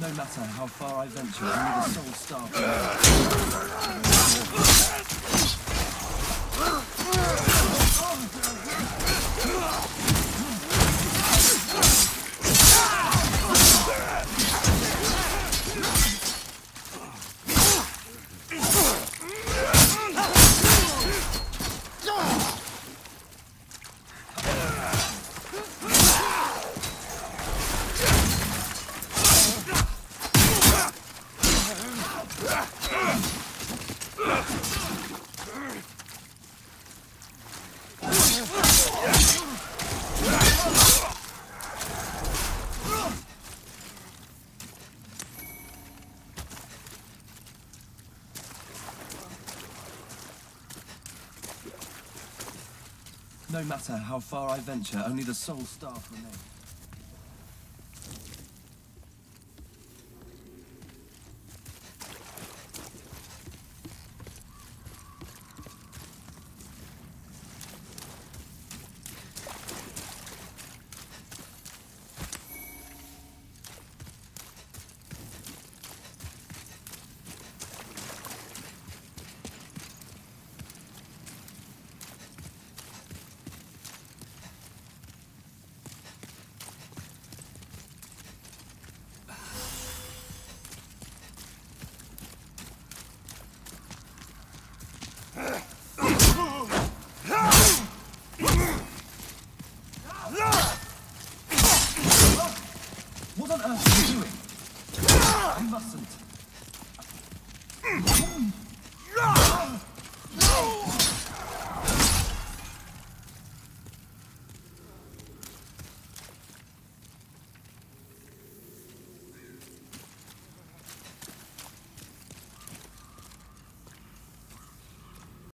No matter how far I venture, only the sole staff No matter how far I venture, only the sole staff remain. I mustn't.